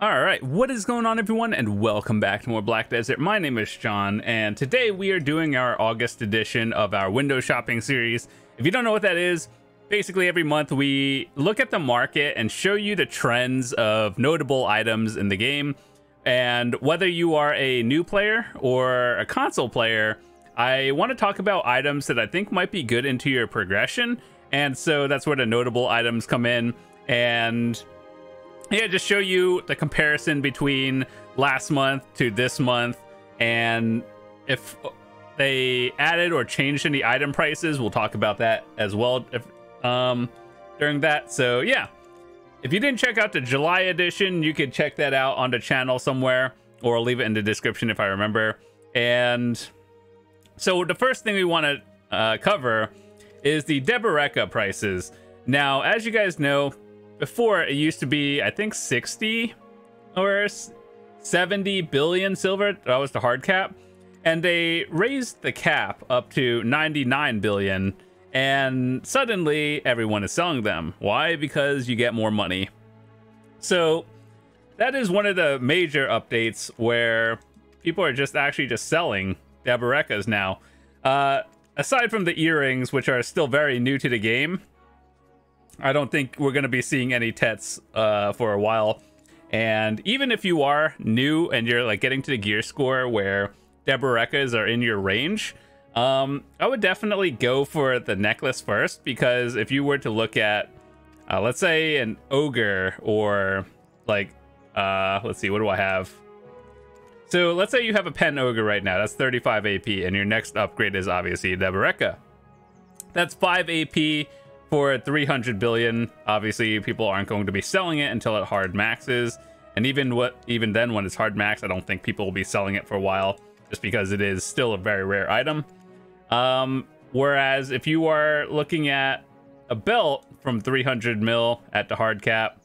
All right, what is going on, everyone, and welcome back to more Black Desert. My name is John and today we are doing our August edition of our window shopping series. If you don't know what that is, basically every month we look at the market and show you the trends of notable items in the game. And whether you are a new player or a console player, I want to talk about items that I think might be good into your progression. And so that's where the notable items come in. And yeah, just show you the comparison between last month to this month, and if they added or changed any item prices, we'll talk about that as well if, um, during that. So yeah, if you didn't check out the July edition, you could check that out on the channel somewhere, or leave it in the description if I remember. And so the first thing we want to uh, cover is the Deboreka prices. Now, as you guys know, before it used to be I think 60 or 70 billion silver. That was the hard cap. And they raised the cap up to 99 billion and suddenly everyone is selling them. Why? Because you get more money. So that is one of the major updates where people are just actually just selling the Deborekas now. Uh, aside from the earrings, which are still very new to the game, I don't think we're going to be seeing any Tets uh, for a while. And even if you are new and you're like getting to the gear score where Deborekas are in your range, um, I would definitely go for the necklace first because if you were to look at, uh, let's say, an ogre or like, uh, let's see, what do I have? So let's say you have a pen ogre right now. That's 35 AP, and your next upgrade is obviously Deboreka. That's 5 AP for 300 billion. Obviously, people aren't going to be selling it until it hard maxes. And even what even then when it's hard max, I don't think people will be selling it for a while just because it is still a very rare item. Um, whereas if you are looking at a belt from 300 mil at the hard cap,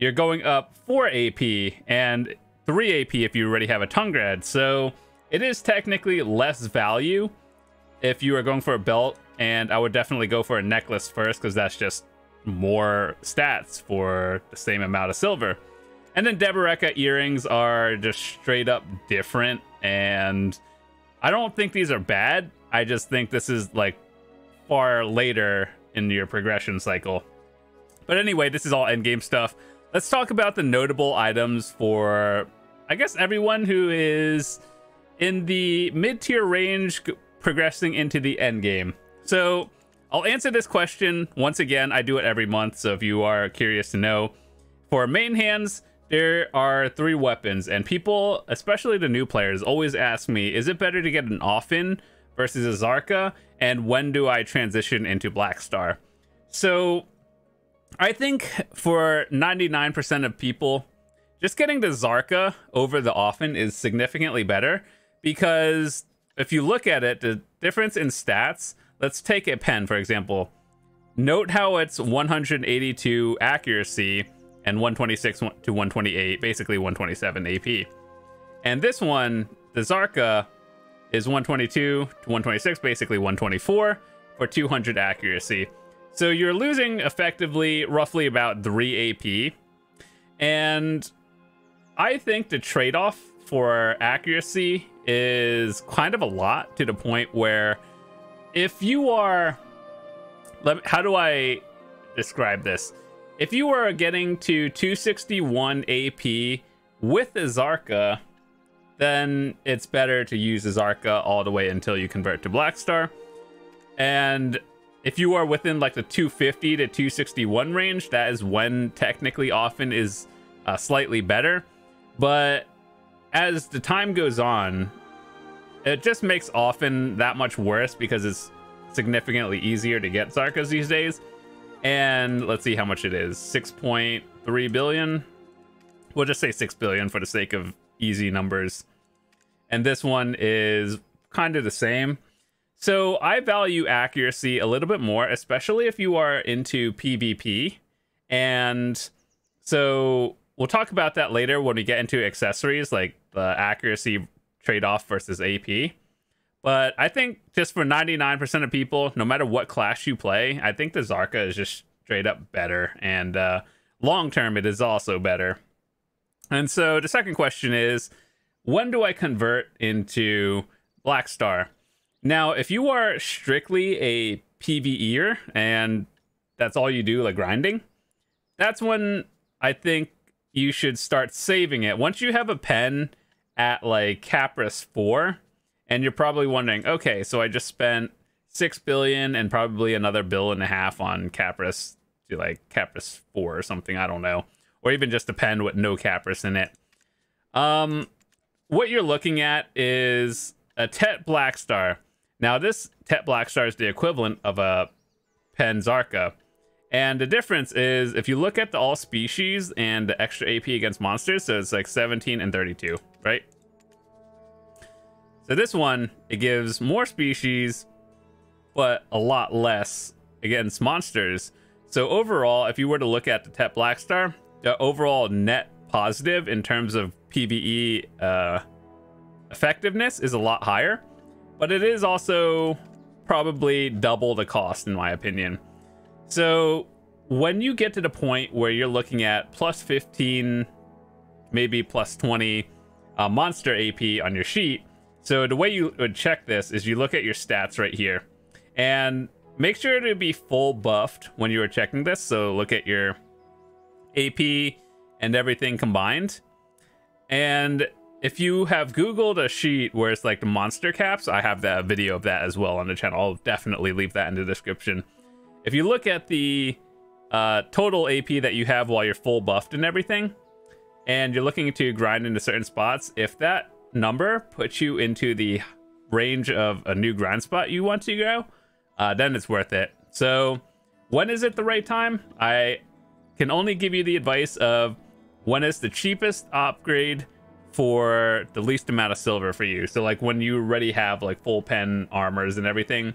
you're going up 4 AP and 3 AP if you already have a Tungrad. So it is technically less value if you are going for a belt and I would definitely go for a necklace first because that's just more stats for the same amount of silver. And then Deboreka earrings are just straight up different. And I don't think these are bad. I just think this is like far later in your progression cycle. But anyway, this is all endgame stuff. Let's talk about the notable items for, I guess, everyone who is in the mid tier range progressing into the end game. So I'll answer this question once again. I do it every month, so if you are curious to know, for main hands, there are three weapons, and people, especially the new players, always ask me, is it better to get an Offin versus a Zarka? And when do I transition into Black Star? So I think for 99% of people, just getting the Zarka over the Offin is significantly better because if you look at it, the difference in stats let's take a pen, for example. Note how it's 182 accuracy and 126 to 128, basically 127 AP. And this one, the Zarka, is 122 to 126, basically 124 for 200 accuracy. So you're losing effectively roughly about 3 AP. And I think the trade off for accuracy is kind of a lot to the point where if you are let me, how do I describe this? If you are getting to 261 AP with Zarka, then it's better to use Zarka all the way until you convert to Blackstar. And if you are within like the 250 to 261 range, that is when technically Offin is uh, slightly better. But as the time goes on, it just makes Offin that much worse because it's significantly easier to get Zarkas these days. And let's see how much it is 6.3 billion. We'll just say 6 billion for the sake of easy numbers. And this one is kind of the same. So I value accuracy a little bit more, especially if you are into PvP. And so we'll talk about that later when we get into accessories, like the accuracy trade off versus AP. But I think just for 99% of people, no matter what class you play, I think the Zarka is just straight up better. And uh, long term, it is also better. And so the second question is when do I convert into Black Star? Now, if you are strictly a PvEer and that's all you do, like grinding, that's when I think you should start saving it. Once you have a pen at like Caphras 4, and you're probably wondering, okay, so I just spent six billion and probably another bill and a half on Caphras to like Caphras 4 or something, I don't know. Or even just a pen with no Caphras in it. Um what you're looking at is a Tet Black Star. Now, this Tet Black Star is the equivalent of a Pen Zarka. And the difference is if you look at the all species and the extra AP against monsters, so it's like 17 and 32, right? So this one, it gives more species, but a lot less against monsters. So overall, if you were to look at the Tet Black Star, the overall net positive in terms of PvE uh, effectiveness is a lot higher, but it is also probably double the cost in my opinion. So when you get to the point where you're looking at plus 15, maybe plus 20 uh, monster AP on your sheet, so the way you would check this is you look at your stats right here and make sure to be full buffed when you are checking this. So look at your AP and everything combined. And if you have Googled a sheet where it's like the monster caps, I have that video of that as well on the channel. I'll definitely leave that in the description. If you look at the uh, total AP that you have while you're full buffed and everything, and you're looking to grind into certain spots, if that number puts you into the range of a new grind spot you want to go, uh, then it's worth it. So when is it the right time? I can only give you the advice of when is the cheapest upgrade for the least amount of silver for you. So like when you already have like full pen armors and everything,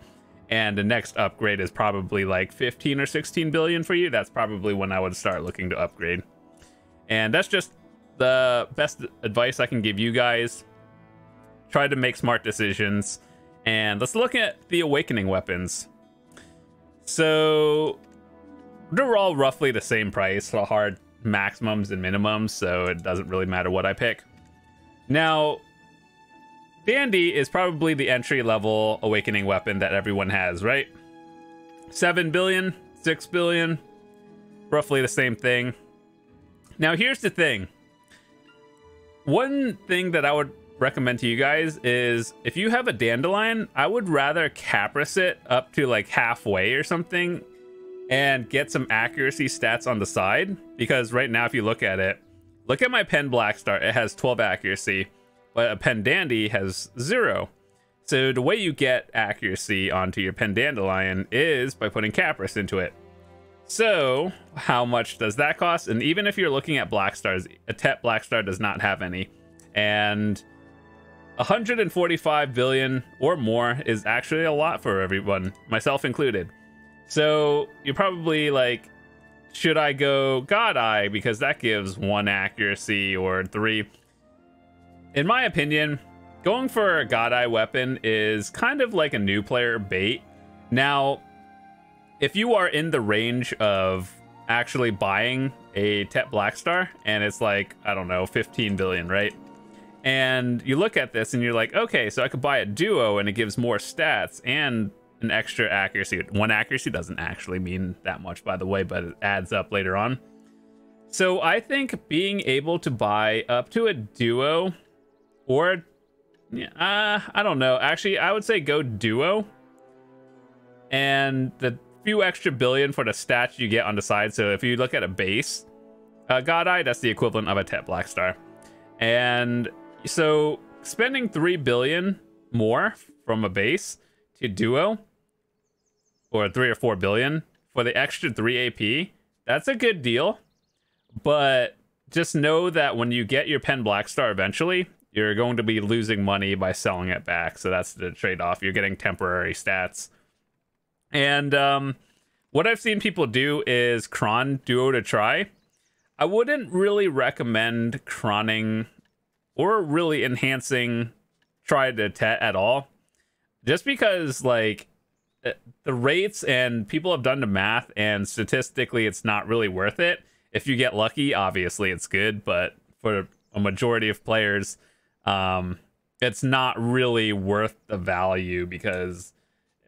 and the next upgrade is probably like 15 or 16 billion for you, that's probably when I would start looking to upgrade. And that's just the best advice I can give you guys. Try to make smart decisions. And let's look at the awakening weapons. So they're all roughly the same price, the hard maximums and minimums, so it doesn't really matter what I pick. Now, Dandy is probably the entry level awakening weapon that everyone has, right? 7 billion, 6 billion, roughly the same thing. Now, here's the thing. One thing that I would recommend to you guys is if you have a dandelion, I would rather Caphras it up to like halfway or something and get some accuracy stats on the side. Because right now, if you look at it, Look at my pen Black Star. It has 12 accuracy, but a pen Dandy has zero. So the way you get accuracy onto your pen Dandelion is by putting Caphras into it. So how much does that cost? And even if you're looking at Black Stars, a Tet Black Star does not have any. And 145 billion or more is actually a lot for everyone, myself included. So you're probably like, should I go God Eye because that gives one accuracy or three? In my opinion, going for a God Eye weapon is kind of like a new player bait. Now, if you are in the range of actually buying a Tet Blackstar and it's like, I don't know, 15 billion, right? And you look at this and you're like, okay, so I could buy a duo and it gives more stats and an extra accuracy. One accuracy doesn't actually mean that much, by the way, but it adds up later on. So I think being able to buy up to a duo or uh, I don't know. Actually, I would say go duo. And the few extra billion for the stats you get on the side. So if you look at a base, uh, God Eye, that's the equivalent of a Tet Black Star. And so spending 3 billion more from a base to duo or three or four billion for the extra three AP, that's a good deal. But just know that when you get your pen Black Star eventually, you're going to be losing money by selling it back. So that's the trade off. You're getting temporary stats. And um, what I've seen people do is cron duo to try. I wouldn't really recommend cronning or really enhancing try to tet at all. Just because like the rates and people have done the math and statistically it's not really worth it if you get lucky obviously it's good but for a majority of players, um, it's not really worth the value because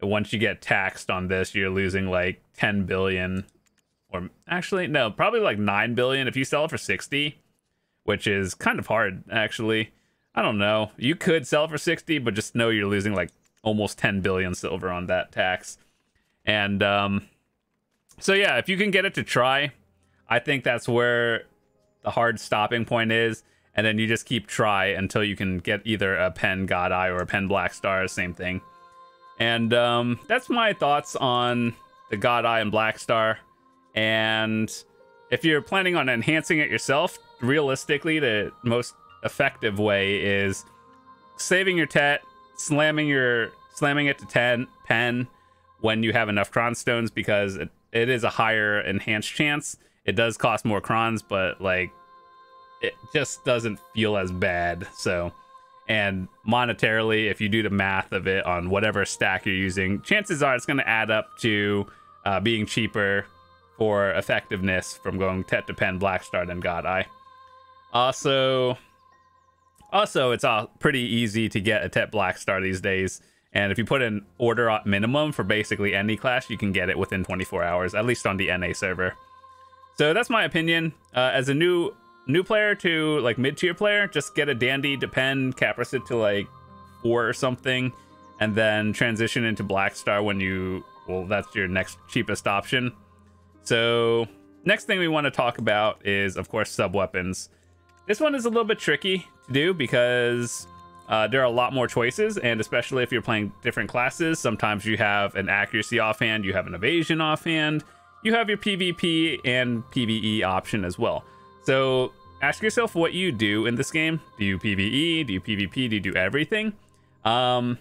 once you get taxed on this, you're losing like 10 billion or actually no, probably like 9 billion if you sell it for 60, which is kind of hard actually. I don't know. You could sell for 60, but just know you're losing like almost 10 billion silver on that tax. And um so yeah, if you can get it to try, I think that's where the hard stopping point is. And then you just keep try until you can get either a pen God Eye or a pen Black Star, same thing. And um, that's my thoughts on the God Eye and Black Star. And if you're planning on enhancing it yourself, realistically, the most effective way is saving your tet, slamming your slamming it to 10 pen when you have enough cron stones because it, it is a higher enhanced chance. It does cost more crons, but like it just doesn't feel as bad. So and monetarily, if you do the math of it on whatever stack you're using, chances are it's going to add up to uh, being cheaper for effectiveness from going Tet to Pen Black Star than God Eye. Also, also it's all pretty easy to get a Tet Black Star these days. And if you put an order at minimum for basically any class, you can get it within 24 hours, at least on the NA server. So that's my opinion. Uh, as a new new player to like mid tier player, just get a dandy depend, Caphras it to like four or something, and then transition into Black Star when you well, that's your next cheapest option. So next thing we want to talk about is of course sub weapons. This one is a little bit tricky to do because uh, there are a lot more choices, and especially if you're playing different classes, sometimes you have an accuracy offhand, you have an evasion offhand, you have your PvP and PvE option as well. So ask yourself what you do in this game. Do you PvE? Do you PvP? Do you do everything? Um,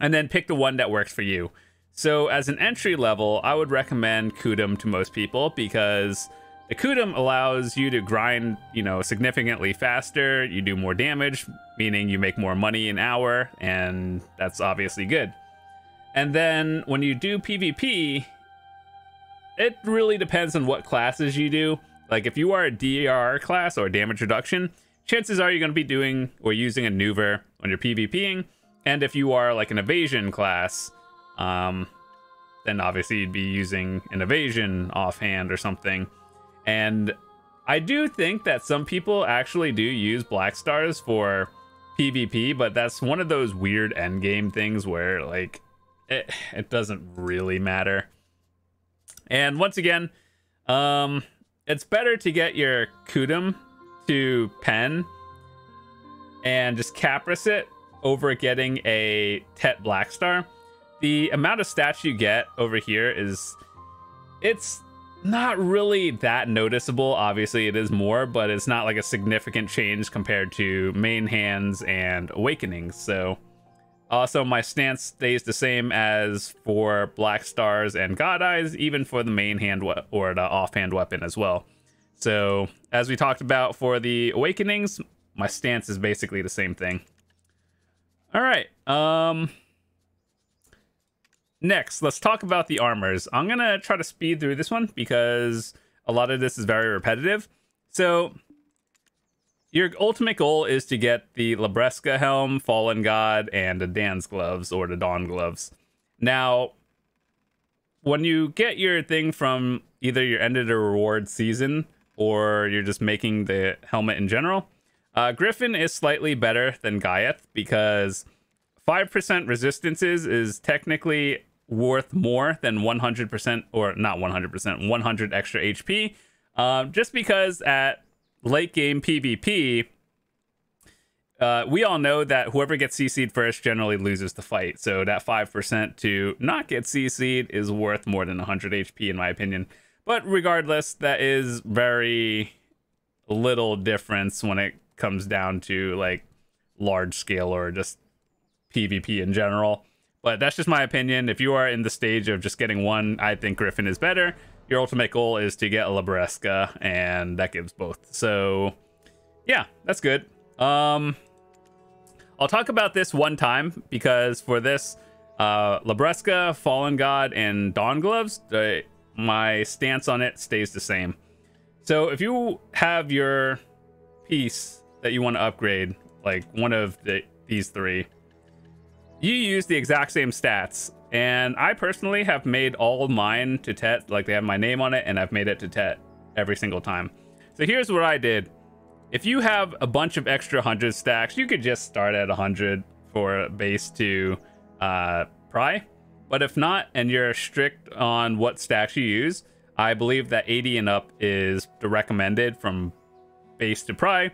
and then pick the one that works for you. So as an entry level, I would recommend Kutum to most people because the Kutum allows you to grind, you know, significantly faster. You do more damage, meaning you make more money an hour, and that's obviously good. And then when you do PvP, it really depends on what classes you do. Like if you are a DAR class or damage reduction, chances are you're going to be doing or using a Nouver when you're PvPing. And if you are like an evasion class, um, then obviously you'd be using an evasion offhand or something. And I do think that some people actually do use black stars for PvP, but that's one of those weird endgame things where like it, it doesn't really matter. And once again, um, it's better to get your Kutum to pen and just Caphras it over getting a Tet Blackstar. The amount of stats you get over here is it's not really that noticeable. Obviously, it is more, but it's not like a significant change compared to main hands and awakenings. So, also, my stance stays the same as for Black Stars and God Eyes, even for the main hand or the offhand weapon as well. So, as we talked about for the Awakenings, my stance is basically the same thing. All right. Um. Next, let's talk about the armors. I'm gonna try to speed through this one because a lot of this is very repetitive. So, your ultimate goal is to get the Labreska helm, Fallen God, and the Dance gloves or the Dawn gloves. Now, when you get your thing from either your end of the reward season or you're just making the helmet in general, uh, Griffon is slightly better than Giath because 5% resistances is technically worth more than 100% or not 100%, 100 extra HP. Uh, just because at late game PvP, uh, we all know that whoever gets CC'd first generally loses the fight. So that 5% to not get CC'd is worth more than 100 HP in my opinion. But regardless, that is very little difference when it comes down to like large scale or just PvP in general. But that's just my opinion. If you are in the stage of just getting one, I think Griffon is better your ultimate goal is to get a Labreska, and that gives both. So, yeah, that's good. Um, I'll talk about this one time because for this, uh, Labreska, Fallen God, and Dawn Gloves, uh, my stance on it stays the same. So if you have your piece that you want to upgrade, like one of the, these three, you use the exact same stats. And I personally have made all mine to Tet, like they have my name on it, and I've made it to Tet every single time. So here's what I did. If you have a bunch of extra 100 stacks, you could just start at 100 for base to uh, pry. But if not, and you're strict on what stacks you use, I believe that 80 and up is the recommended from base to pry.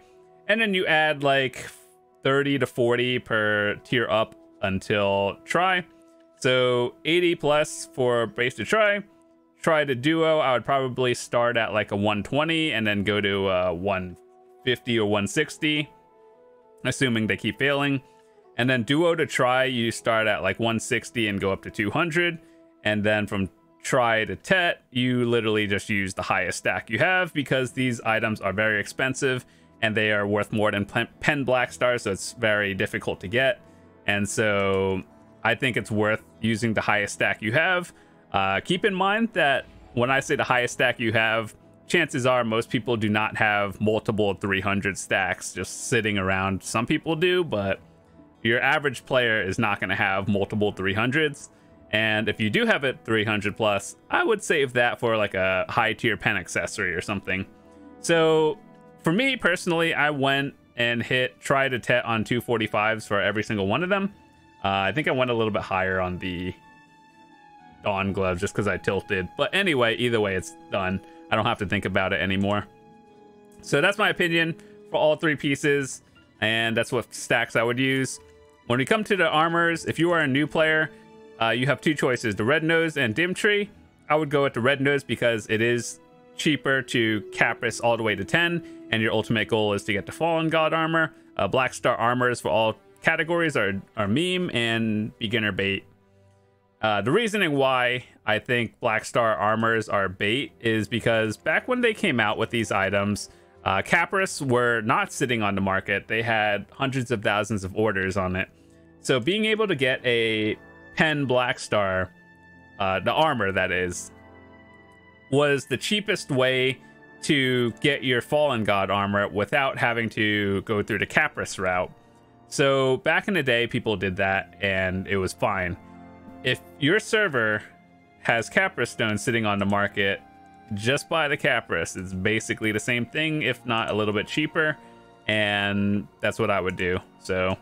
And then you add like 30 to 40 per tier up until try. So 80 plus for base to try. Try to duo, I would probably start at like a 120 and then go to uh, a 150 or 160, assuming they keep failing. And then duo to try, you start at like 160 and go up to 200. And then from try to tet, you literally just use the highest stack you have because these items are very expensive and they are worth more than pen black stars, so it's very difficult to get. And so I think it's worth using the highest stack you have. Uh, keep in mind that when I say the highest stack you have, chances are most people do not have multiple 300 stacks just sitting around. Some people do, but your average player is not going to have multiple 300s. And if you do have it 300 plus, I would save that for like a high tier pen accessory or something. So for me personally, I went and hit try to tet on 245s for every single one of them. Uh, I think I went a little bit higher on the Dawn gloves just because I tilted. But anyway, either way, it's done. I don't have to think about it anymore. So that's my opinion for all three pieces. And that's what stacks I would use. When we come to the armors, if you are a new player, uh, you have two choices, the Red Nose and Dim Tree. I would go with the Red Nose because it is cheaper to Caphras all the way to 10, and your ultimate goal is to get the Fallen God armor. Uh, Black Star armors for all categories are, are meme and beginner bait. Uh, the reasoning why I think Black Star armors are bait is because back when they came out with these items, uh, Caphras were not sitting on the market. They had hundreds of thousands of orders on it. So being able to get a Pen Black Star, uh, the armor that is, was the cheapest way to get your Fallen God armor without having to go through the Caphras route. So back in the day, people did that and it was fine. If your server has Caphras stone sitting on the market just buy the Caphras. It's basically the same thing, if not a little bit cheaper. And that's what I would do. So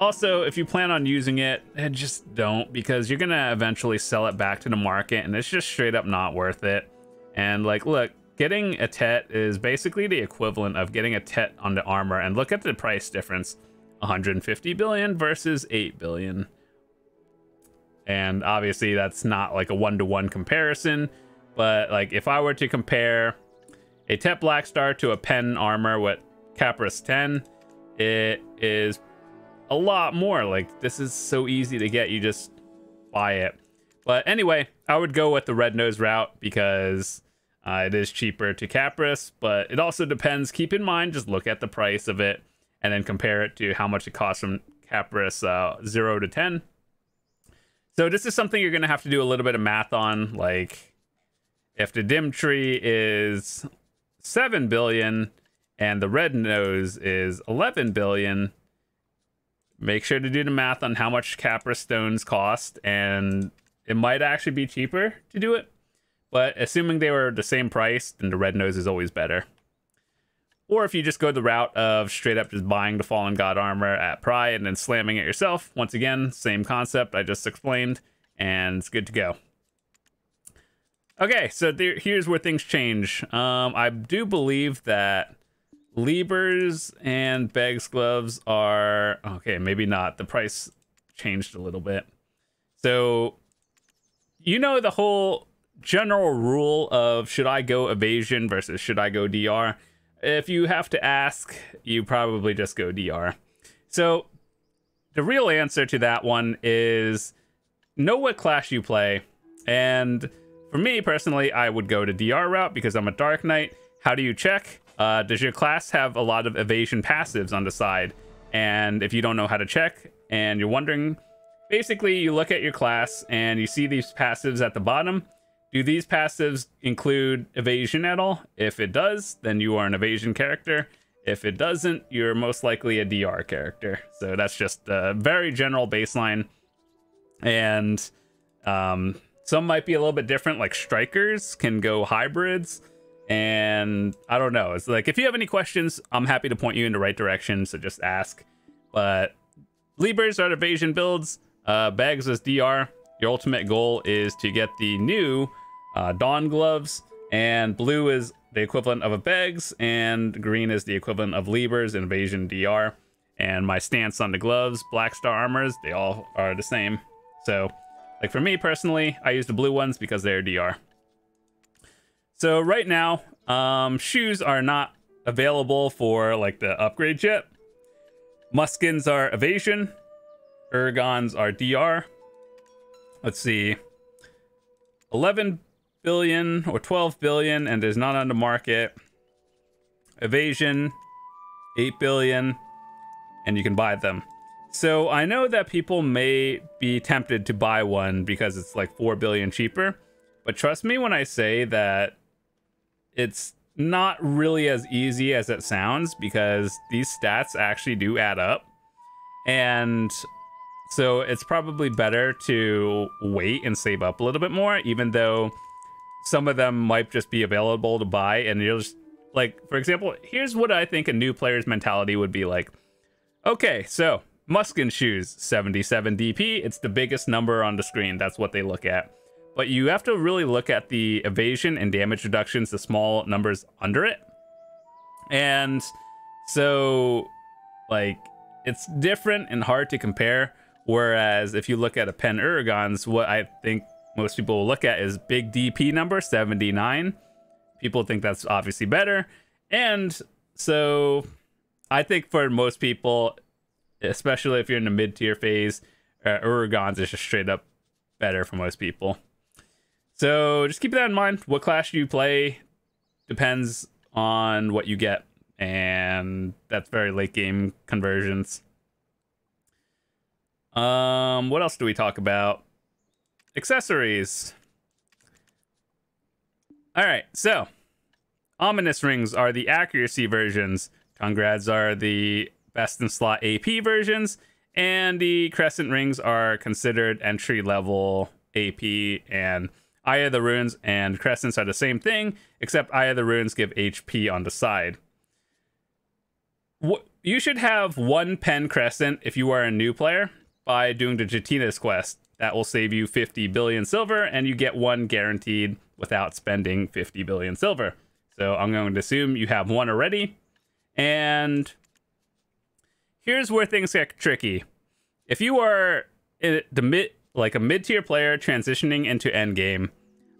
also, if you plan on using it, eh, just don't because you're going to eventually sell it back to the market and it's just straight up not worth it. And like, look, getting a Tet is basically the equivalent of getting a Tet on the armor. And look at the price difference. 150 billion versus 8 billion. And obviously that's not like a one-to-one -one comparison but like if I were to compare a Tet Black Star to a pen armor with Caphras 10, it is a lot more. Like this is so easy to get, you just buy it. But anyway, I would go with the red nose route because uh, it is cheaper to Caphras, but it also depends. Keep in mind, just look at the price of it and then compare it to how much it costs from Caphras uh, 0 to 10. So this is something you're going to have to do a little bit of math on, like if the dim tree is 7 billion and the red nose is 11 billion, make sure to do the math on how much Caphras stones cost, and it might actually be cheaper to do it. But assuming they were the same price, then the red nose is always better. Or if you just go the route of straight up just buying the Fallen God armor at Pry and then slamming it yourself, once again, same concept I just explained, and it's good to go. Okay, so there, here's where things change. Um, I do believe that Liebers and Beg's gloves are okay. Maybe not. The price changed a little bit. So, you know the whole general rule of should I go evasion versus should I go DR? If you have to ask, you probably just go DR. So, the real answer to that one is know what class you play and for me personally, I would go to DR route because I'm a Dark Knight. How do you check? Uh, does your class have a lot of evasion passives on the side? And if you don't know how to check and you're wondering, basically you look at your class and you see these passives at the bottom. Do these passives include evasion at all? If it does, then you are an evasion character. If it doesn't, you're most likely a DR character. So that's just a very general baseline. And um, some might be a little bit different, like strikers can go hybrids. And I don't know. It's like if you have any questions, I'm happy to point you in the right direction. So just ask. But Libers are evasion builds. Uh, Bags is DR. Your ultimate goal is to get the new uh, Dawn gloves, and blue is the equivalent of a Begs, and green is the equivalent of Libers Invasion DR. And my stance on the gloves, Black Star armors, they all are the same. So, like for me personally, I use the blue ones because they're DR. So right now, um, shoes are not available for like the upgrade yet. Muskans are evasion, Urugons are DR. Let's see, 11 billion or 12 billion and there's none on the market. Evasion, 8 billion, and you can buy them. So I know that people may be tempted to buy one because it's like 4 billion cheaper. But trust me when I say that it's not really as easy as it sounds because these stats actually do add up. And so it's probably better to wait and save up a little bit more, even though some of them might just be available to buy. And you'll just like for example here's what i think a new player's mentality would be like. Okay so muskin shoes 77 dp it's the biggest number on the screen. That's what they look at but you have to really look at the evasion and damage reductions the small numbers under it and so like it's different and hard to compare whereas if you look at a pen Urugons what i think most people will look at is big DP number 79. People think that's obviously better. And so I think for most people, especially if you're in the mid tier phase, uh, Urugons is just straight up better for most people. So just keep that in mind. What class you play depends on what you get. And that's very late game conversions. Um, what else do we talk about? Accessories. Alright, so. Ominous rings are the accuracy versions. Tungrads are the best in slot AP versions. And the crescent rings are considered entry level AP. And Eye of the Ruins and crescents are the same thing, except Eye of the Ruins give HP on the side. You should have one pen crescent if you are a new player by doing the Jetina's quest. That will save you 50 billion silver, and you get one guaranteed without spending 50 billion silver. So I'm going to assume you have one already. And here's where things get tricky. If you are in the mid, like a mid-tier player transitioning into endgame,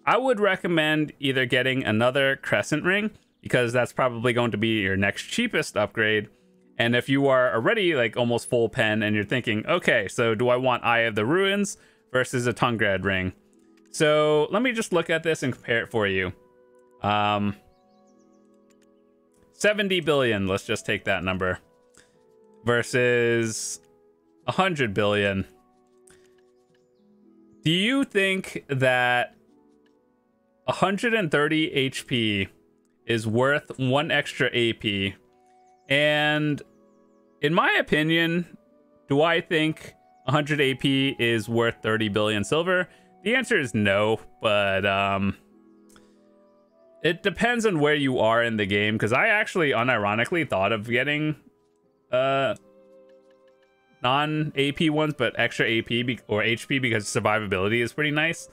I would recommend either getting another crescent ring because that's probably going to be your next cheapest upgrade. And if you are already like almost full pen and you're thinking, okay, so do I want Eye of the Ruins versus a Tungrad ring. So let me just look at this and compare it for you. Um, 70 billion, let's just take that number, versus 100 billion. Do you think that 130 HP is worth one extra AP? And in my opinion, do I think 100 AP is worth 30 billion silver? The answer is no, but um, it depends on where you are in the game. Because I actually, unironically, thought of getting uh non AP ones, but extra AP or HP because survivability is pretty nice.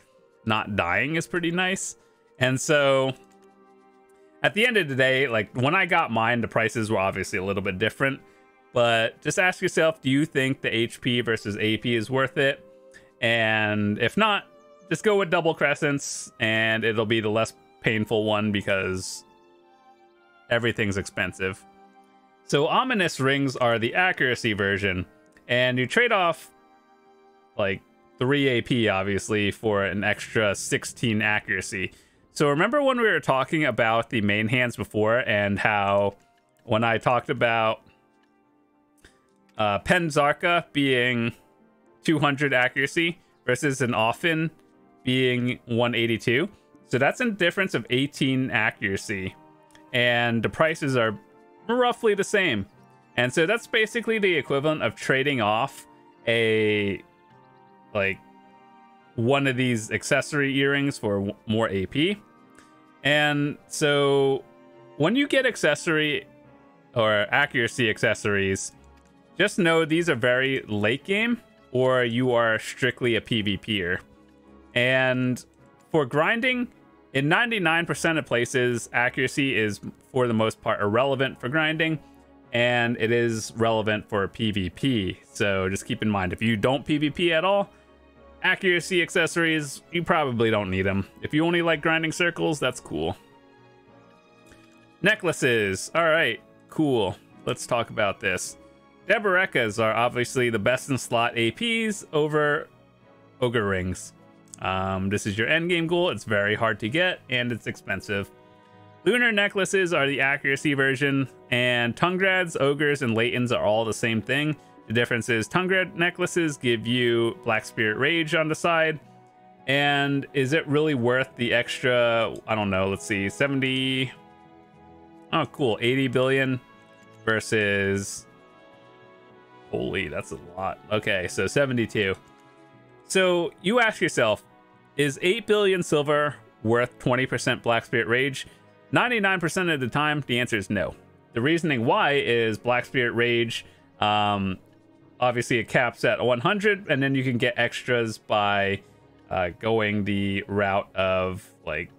Not dying is pretty nice, and so at the end of the day, like when I got mine, the prices were obviously a little bit different. But just ask yourself, do you think the HP versus AP is worth it? And if not, just go with double crescents and it'll be the less painful one because everything's expensive. So ominous rings are the accuracy version, and you trade off like 3 AP obviously for an extra 16 accuracy. So remember when we were talking about the main hands before and how when I talked about uh, Penzarka being 200 accuracy versus an Offin being 182. So that's a difference of 18 accuracy. And the prices are roughly the same. And so that's basically the equivalent of trading off a like one of these accessory earrings for more AP. And so when you get accessory or accuracy accessories, just know these are very late game or you are strictly a PvPer. And for grinding, in 99% of places, accuracy is for the most part irrelevant for grinding, and it is relevant for PvP. So just keep in mind if you don't PvP at all, accuracy accessories, you probably don't need them. If you only like grinding circles, that's cool. Necklaces. All right, cool. Let's talk about this. Deborekas are obviously the best in slot APs over Ogre Rings. Um, this is your endgame goal. It's very hard to get and it's expensive. Lunar necklaces are the accuracy version, and Tungrads, Ogres, and Laytenns are all the same thing. The difference is Tungrad necklaces give you Black Spirit Rage on the side. And is it really worth the extra, I don't know, let's see, 70... Oh, cool, 80 billion versus... Holy, that's a lot. Okay, so 72. So you ask yourself, is 8 billion silver worth 20% Black Spirit Rage? 99% of the time, the answer is no. The reasoning why is Black Spirit Rage, um, obviously it caps at 100, and then you can get extras by uh, going the route of, like,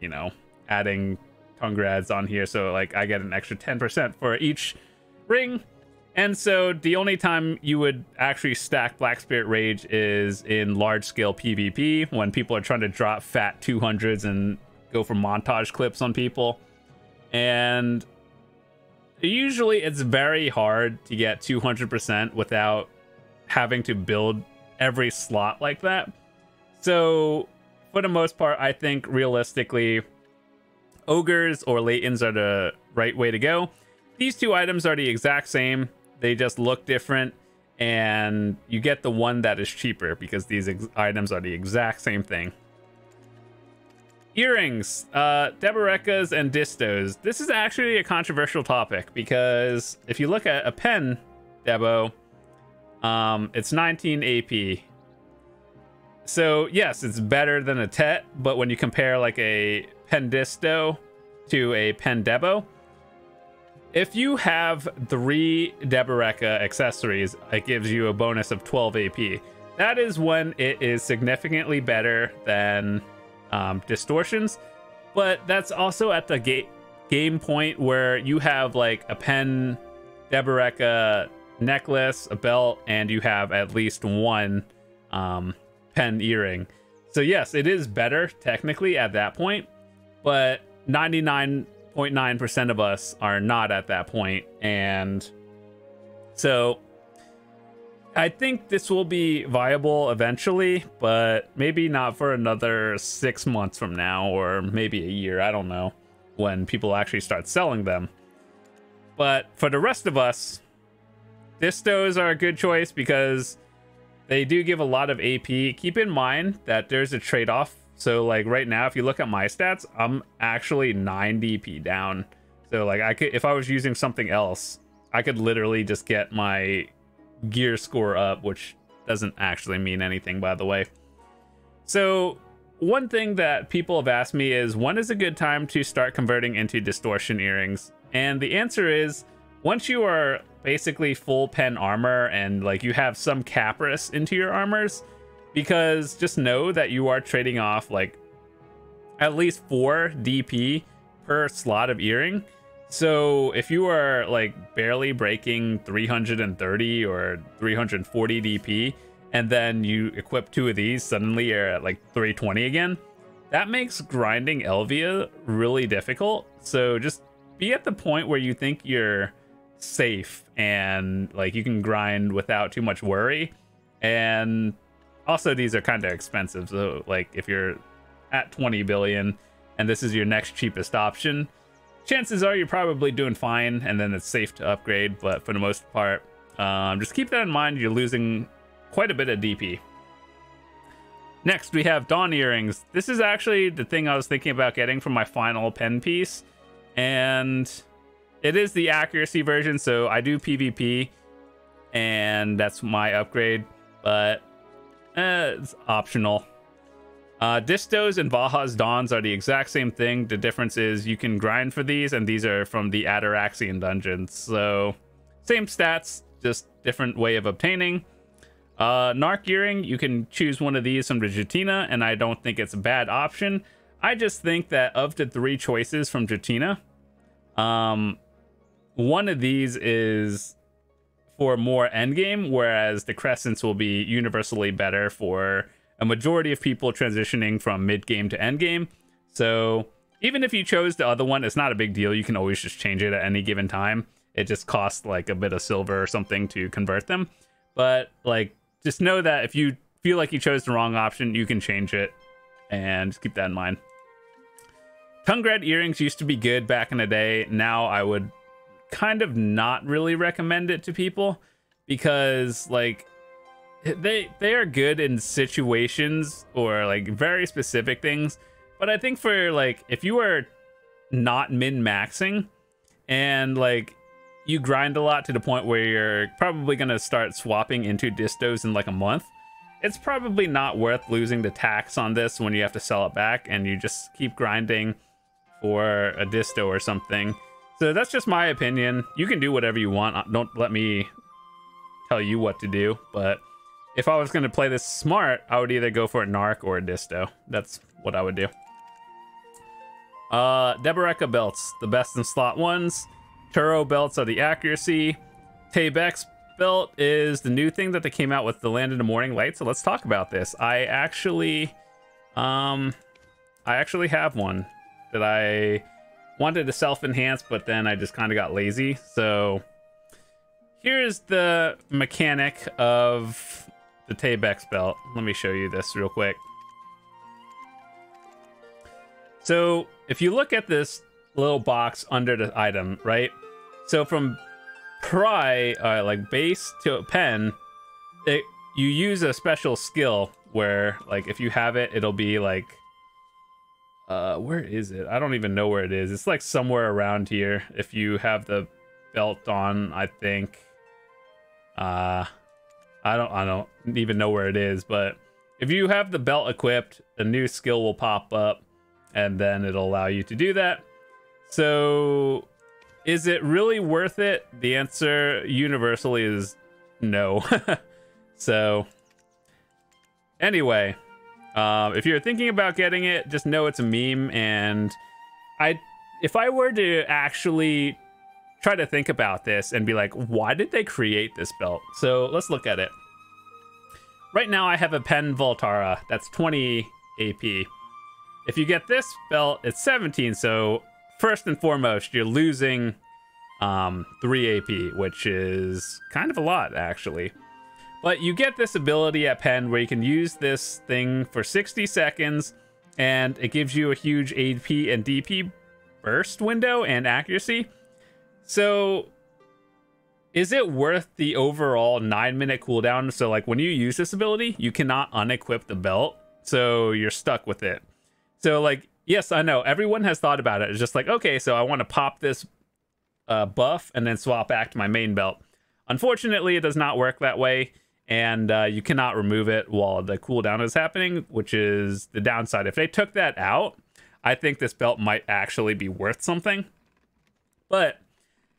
you know, adding Tungrads on here. So, like, I get an extra 10% for each ring, and so the only time you would actually stack Black Spirit Rage is in large scale PvP when people are trying to drop fat 200s and go for montage clips on people. And usually it's very hard to get 200% without having to build every slot like that. So for the most part, I think realistically, ogres or Laytenns are the right way to go. These two items are the exact same. They just look different, and you get the one that is cheaper because these items are the exact same thing. Earrings, uh, Deborekas and Distos. This is actually a controversial topic because if you look at a pen, Debo, um, it's 19 AP. So yes, it's better than a Tet, but when you compare like a Pendisto to a Pendebo, if you have three Deboreka accessories, it gives you a bonus of 12 AP. That is when it is significantly better than um, distortions, but that's also at the ga- game point where you have like a pen, Deboreka necklace, a belt, and you have at least one um, pen earring. So yes, it is better technically at that point, but 99 0.9% of us are not at that point and so I think this will be viable eventually, but maybe not for another six months from now, or maybe a year. I don't know when people actually start selling them. But for the rest of us, distos are a good choice because they do give a lot of AP. Keep in mind that there's a trade off so like right now, if you look at my stats, I'm actually 9 DP down. So like I could, if I was using something else, I could literally just get my gear score up, which doesn't actually mean anything, by the way. So one thing that people have asked me is when is a good time to start converting into distortion earrings? And the answer is once you are basically full pen armor and like you have some Caphras into your armors, because just know that you are trading off like at least four DP per slot of earring. So if you are like barely breaking 330 or 340 DP, and then you equip two of these, suddenly you're at like 320 again. That makes grinding Elvia really difficult. So just be at the point where you think you're safe and like you can grind without too much worry. And also, these are kind of expensive. So, like, if you're at 20 billion and this is your next cheapest option, chances are you're probably doing fine and then it's safe to upgrade. But for the most part, um, just keep that in mind. You're losing quite a bit of DP. Next, we have Dawn Earrings. This is actually the thing I was thinking about getting for my final pen piece. And it is the accuracy version, so I do PvP, and that's my upgrade, but eh, it's optional. Uh, Distos and Vaha's Dawns are the exact same thing. The difference is you can grind for these, and these are from the Atoraxxion dungeons. So, same stats, just different way of obtaining. Uh, Narc Earring, you can choose one of these from the Jetina, and I don't think it's a bad option. I just think that of the three choices from Jetina, um, one of these is for more endgame, whereas the Crescents will be universally better for a majority of people transitioning from mid game to end game. So even if you chose the other one, it's not a big deal. You can always just change it at any given time. It just costs like a bit of silver or something to convert them. But like, just know that if you feel like you chose the wrong option, you can change it and just keep that in mind. Tungrad earrings used to be good back in the day. Now I would kind of not really recommend it to people because like they they are good in situations or like very specific things but i think for like if you are not min maxing and like you grind a lot to the point where you're probably going to start swapping into distos in like a month it's probably not worth losing the tax on this when you have to sell it back and you just keep grinding for a disto or something. So that's just my opinion. You can do whatever you want. Don't let me tell you what to do but if I was going to play this smart, I would either go for a Narc or a Disto. That's what I would do. Uh, Deboreka belts, the best in slot ones. Turo belts are the accuracy. Taebaek belt is the new thing that they came out with the Land in the Morning Light. So let's talk about this. I actually, um, I actually have one that I wanted to self-enhance, but then I just kind of got lazy. So here's the mechanic of the Taebaek belt. Let me show you this real quick. So if you look at this little box under the item, right? So from pry, uh, like base to pen, it, you use a special skill where like if you have it, it'll be like, uh, where is it? I don't even know where it is. It's like somewhere around here. If you have the belt on, I think, uh, I don't I don't even know where it is, but if you have the belt equipped, a new skill will pop up and then it'll allow you to do that. So is it really worth it? The answer universally is no. so anyway, um, if you're thinking about getting it, just know it's a meme and I if I were to actually try to think about this and be like, why did they create this belt? So let's look at it. Right now I have a Pen Valtarra, that's 20 AP. If you get this belt, it's 17, so first and foremost, you're losing um, 3 AP, which is kind of a lot, actually. But you get this ability at Pen where you can use this thing for 60 seconds, and it gives you a huge AP and DP burst window and accuracy. So is it worth the overall nine minute cooldown? So like when you use this ability, you cannot unequip the belt. So you're stuck with it. So like, yes, I know everyone has thought about it. It's just like, okay, so I want to pop this uh, buff and then swap back to my main belt. Unfortunately, it does not work that way. And uh, you cannot remove it while the cooldown is happening, which is the downside. If they took that out, I think this belt might actually be worth something. But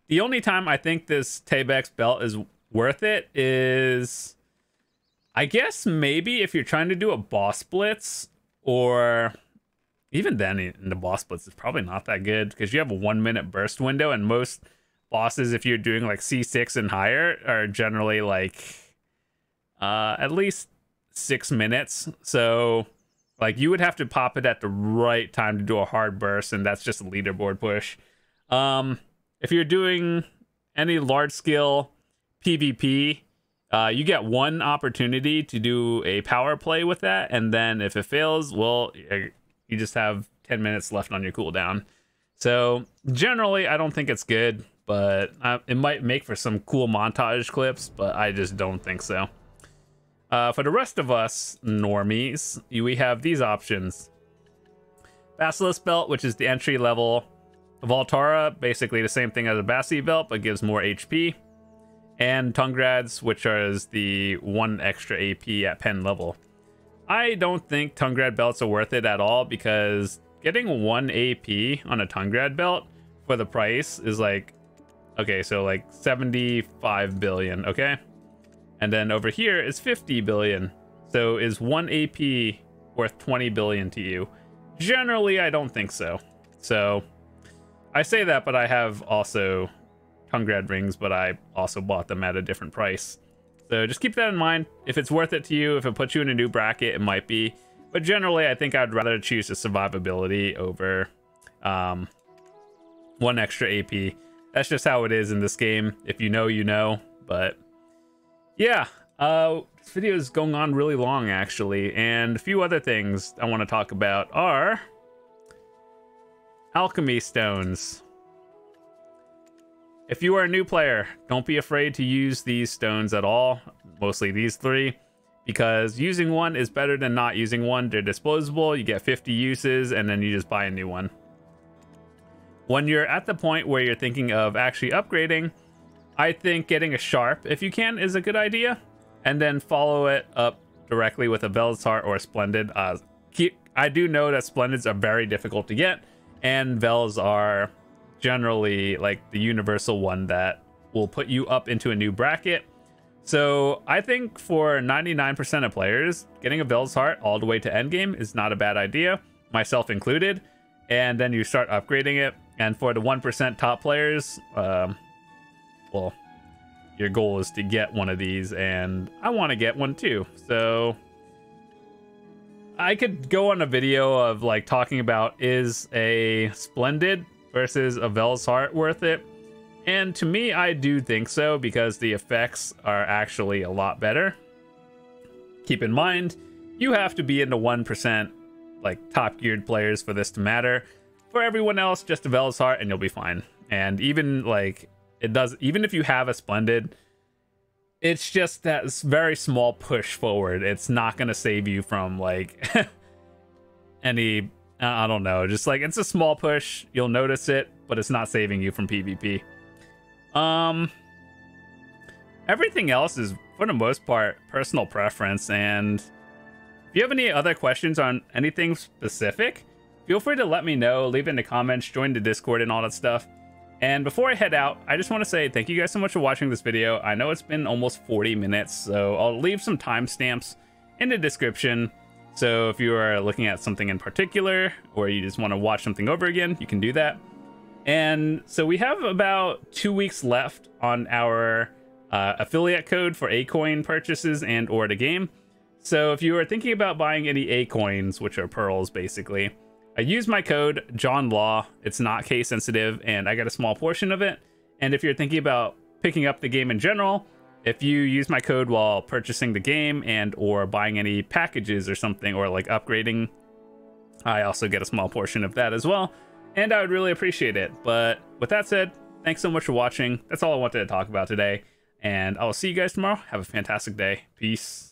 the only time I think this Taebaek belt is worth it is, I guess maybe if you're trying to do a boss blitz, or even then in the boss blitz is probably not that good because you have a one minute burst window, and most bosses, if you're doing like C6 and higher, are generally like uh, at least six minutes. So like you would have to pop it at the right time to do a hard burst, and that's just a leaderboard push. Um, if you're doing any large scale PvP, uh, you get one opportunity to do a power play with that, and then if it fails, well, you just have 10 minutes left on your cooldown. So generally, I don't think it's good, but it might make for some cool montage clips, but I just don't think so. Uh, for the rest of us normies, we have these options. Basilisk Belt, which is the entry level Valtarra, basically the same thing as a Basi belt, but gives more HP. And Tungrads, which is the one extra AP at pen level. I don't think Tungrad belts are worth it at all because getting one AP on a Tungrad belt for the price is like, okay, so like 75 billion, okay? And then over here is 50 billion. So is one AP worth 20 billion to you? Generally, I don't think so. So I say that, but I have also Tungrad rings, but I also bought them at a different price. So just keep that in mind. If it's worth it to you, if it puts you in a new bracket, it might be. But generally, I think I'd rather choose the survivability over um, one extra AP. That's just how it is in this game. If you know, you know. But yeah, uh, this video is going on really long, actually. And a few other things I want to talk about are alchemy stones. If you are a new player, don't be afraid to use these stones at all, mostly these three, because using one is better than not using one. They're disposable, you get 50 uses, and then you just buy a new one. When you're at the point where you're thinking of actually upgrading, I think getting a Sharp, if you can, is a good idea, and then follow it up directly with a Vell's or a Splendid. Uh, I do know that Splendids are very difficult to get, and Vells are generally like the universal one that will put you up into a new bracket. So I think for 99% of players, getting a Vell's Heart all the way to endgame is not a bad idea, myself included. And then you start upgrading it. And for the 1% top players, um, well, your goal is to get one of these, and I want to get one too. So I could go on a video of like talking about is a Splendid versus a Vell's Heart worth it? And to me, I do think so because the effects are actually a lot better. Keep in mind, you have to be into 1% like top geared players for this to matter. For everyone else, just a Vell's Heart and you'll be fine. And even like it does, even if you have a Splendid, it's just that very small push forward. It's not going to save you from like any I don't know. Just like it's a small push, you'll notice it, but it's not saving you from PvP. Um, everything else is for the most part personal preference. And if you have any other questions on anything specific, feel free to let me know. Leave in the comments, join the Discord, and all that stuff. And before I head out, I just want to say thank you guys so much for watching this video. I know it's been almost 40 minutes, so I'll leave some timestamps in the description. So if you are looking at something in particular, or you just want to watch something over again, you can do that. And so we have about two weeks left on our uh, affiliate code for A-Coin purchases and or the game. So if you are thinking about buying any A-Coins, which are pearls basically, I use my code Jonlaw. It's not case sensitive, and I get a small portion of it. And if you're thinking about picking up the game in general, if you use my code while purchasing the game and or buying any packages or something or like upgrading i also get a small portion of that as well and i would really appreciate it. But with that said thanks so much for watching. That's all i wanted to talk about today and i'll see you guys tomorrow. Have a fantastic day. Peace